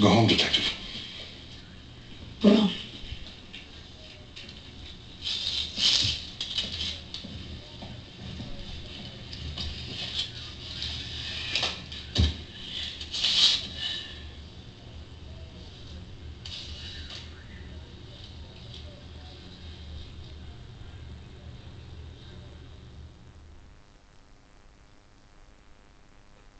Go home, Detective. Well,